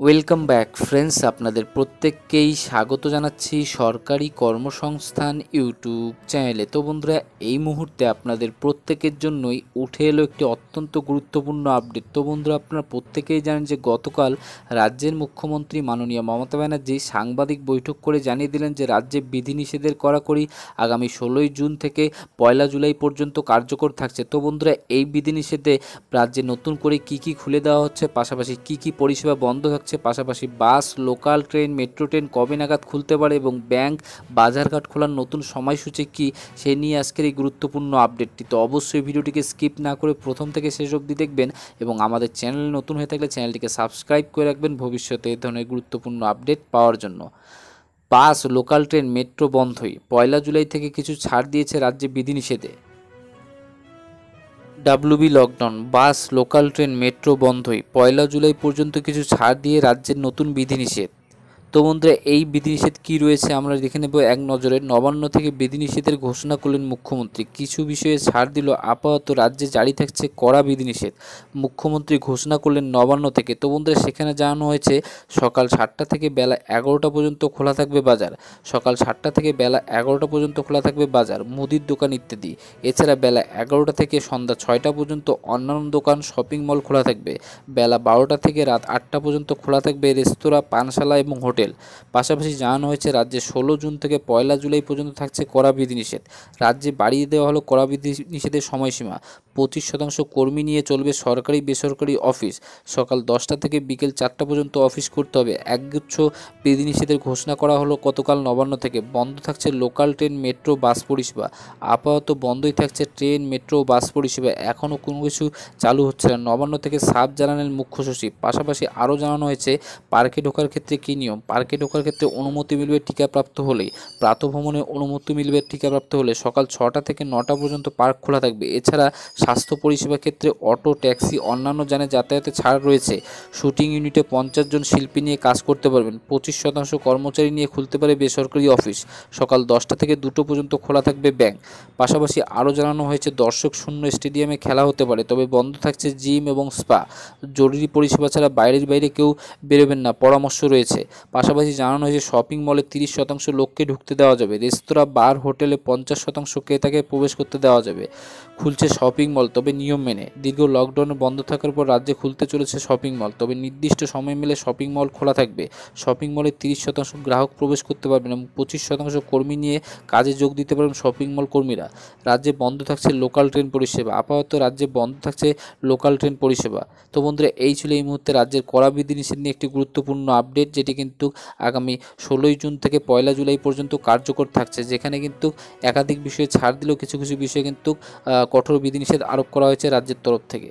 Welcome back friends আপনাদের প্রত্যেককেই স্বাগত জানাচ্ছি সরকারি কর্মসংস্থান ইউটিউব চ্যানেলে। তো বন্ধুরা, এই মুহূর্তে আপনাদের প্রত্যেকের জন্যই উঠে এলো একটি অত্যন্ত গুরুত্বপূর্ণ আপডেট তো বন্ধুরা, আপনারা প্রত্যেকেই জানেন যে গতকাল রাজ্যের মুখ্যমন্ত্রী মাননীয় মমতা ব্যানার্জি সাংবাদিক বৈঠক করে জানিয়ে দিলেন যে রাজ্যে বিধিনিষেধের কড়াকড়ি আগামী ষোলোই জুন থেকে পয়লা জুলাই পর্যন্ত কার্যকর থাকছে। তো বন্ধুরা, এই বিধিনিষেধে রাজ্যে নতুন করে কি কি খুলে দেওয়া হচ্ছে, পাশাপাশি কি কি পরিষেবা বন্ধ থাকছে পাশাপাশি bus, local train, metro train কবে নাগাদ খুলতে পারে এবং ব্যাংক, বাজারঘাট খোলার নতুন সময়সূচি কি, সে নিয়ে আজকের এই গুরুত্বপূর্ণ আপডেটটি। তো অবশ্যই ভিডিওটিকে স্কিপ না করে প্রথম থেকে শেষ অবধি দেখবেন এবং আমাদের চ্যানেল নতুন হয়ে থাকলে চ্যানেলটিকে সাবস্ক্রাইব করে রাখবেন ভবিষ্যতে এই ধরনের গুরুত্বপূর্ণ আপডেট পাওয়ার জন্য। বাস, লোকাল ট্রেন, মেট্রো বন্ধই। পয়লা জুলাই থেকে কিছু ছাড় দিয়েছে রাজ্যে বিধিনিষেধে। WB lockdown, bus, local train, metro বন্ধই। পয়লা জুলাই পর্যন্ত কিছু ছাড় দিয়ে রাজ্যের নতুন বিধিনিষেধ। তো বন্ধুরা, এই বিধিনিষেধ কী রয়েছে আমরা দেখে নেব। এক নজরে, নবান্ন থেকে বিধিনিষেধের ঘোষণা করলেন মুখ্যমন্ত্রী। কিছু বিষয়ে ছাড় দিল আপাতত রাজ্যে জারি থাকছে কড়া বিধিনিষেধ। মুখ্যমন্ত্রী ঘোষণা করলেন নবান্ন থেকে। তো বন্ধুরা, সেখানে জানানো হয়েছে, সকাল সাতটা থেকে বেলা এগারোটা পর্যন্ত খোলা থাকবে বাজার। সকাল সাতটা থেকে বেলা এগারোটা পর্যন্ত খোলা থাকবে বাজার, মুদির দোকান ইত্যাদি। এছাড়া বেলা এগারোটা থেকে সন্ধ্যা ছয়টা পর্যন্ত অন্যান্য দোকান, শপিং মল খোলা থাকবে। বেলা বারোটা থেকে রাত আটটা পর্যন্ত খোলা থাকবে রেস্তোরাঁ, পানশালা এবং হোটেল। পাশাপাশি জানানো হয়েছে, রাজ্যে ষোলো জুন থেকে পয়লা জুলাই পর্যন্ত থাকছে কড়া বিধিনিষেধ। রাজ্যে বাড়িয়ে দেওয়া হলো কড়া বিধিনিষেধের সময়সীমা। পঁচিশ শতাংশ কর্মী নিয়ে চলবে সরকারি, বেসরকারি অফিস। সকাল দশটা থেকে বিকেল চারটা পর্যন্ত অফিস করতে হবে। একগুচ্ছ বিধিনিষেধের ঘোষণা করা হলো গতকাল নবান্ন থেকে। বন্ধ থাকছে লোকাল ট্রেন, মেট্রো, বাস পরিষেবা। আপাতত বন্ধই থাকছে ট্রেন, মেট্রো বাস পরিষেবা। এখনও কোনো কিছু চালু হচ্ছে না। নবান্ন থেকে সাব জানালেন মুখ্য সচিব। পাশাপাশি আরও জানানো হয়েছে, পার্কে ঢোকার ক্ষেত্রে কী নিয়ম? পার্কে ঢোকার ক্ষেত্রে অনুমতি মিলবে টিকাপ্রাপ্ত হলেই। প্রাতভ্রমণে অনুমতি মিলবে টিকাপ্রাপ্ত হলে সকাল ছটা থেকে নটা পর্যন্ত পার্ক খোলা থাকবে। এছাড়া স্বাস্থ্য পরিষেবা ক্ষেত্রে অটো, ট্যাক্সি, অন্যান্য যানে যাতায়াতে ছাড় রয়েছে। শুটিং ইউনিটে পঞ্চাশ জন শিল্পী নিয়ে কাজ করতে পারবেন। পঁচিশ শতাংশ কর্মচারী নিয়ে খুলতে পারে বেসরকারি অফিস। সকাল দশটা থেকে দুটো পর্যন্ত খোলা থাকবে ব্যাংক। পাশাপাশি আরও জানানো হয়েছে, দর্শক শূন্য স্টেডিয়ামে খেলা হতে পারে, তবে বন্ধ থাকছে জিম এবং স্পা। জরুরি পরিষেবা ছাড়া বাইরের বাইরে কেউ বেরোবেন না, পরামর্শ রয়েছে। পাশাপাশি জানানো হয়েছে শপিং মলে তিরিশ শতাংশ লোককে ঢুকতে দেওয়া যাবে। রেস্তোরাঁ বার হোটেলে পঞ্চাশ শতাংশ ক্রেতাকে প্রবেশ করতে দেওয়া যাবে। খুলছে শপিং মল তবে নিয়ম মেনে। দীর্ঘ লকডাউনে বন্ধ থাকার পর রাজ্যে খুলতে চলেছে শপিং মল তবে নির্দিষ্ট সময় মেলে শপিং মল খোলা থাকবে। শপিং মলে তিরিশ শতাংশ গ্রাহক প্রবেশ করতে পারবেন এবং পঁচিশ শতাংশ কর্মী নিয়ে কাজে যোগ দিতে পারবেন শপিং মল কর্মীরা। রাজ্যে বন্ধ থাকছে লোকাল ট্রেন পরিষেবা। আপাতত রাজ্যে বন্ধ থাকছে লোকাল ট্রেন পরিষেবা। তো বন্ধুরা, এই ছিল এই মুহূর্তে রাজ্যের কড়া বিধিনিষেধ নিয়ে একটি গুরুত্বপূর্ণ আপডেট যেটি কিন্তু আগামী ষোলোই জুন থেকে পয়লা জুলাই পর্যন্ত কার্যকর থাকছে, যেখানে কিন্তু একাধিক বিষয়ে ছাড় দিলেও কিছু কিছু বিষয়ে কিন্তু কঠোর বিধিনিষেধ আরোপ করা হয়েছে রাজ্যের তরফ থেকে।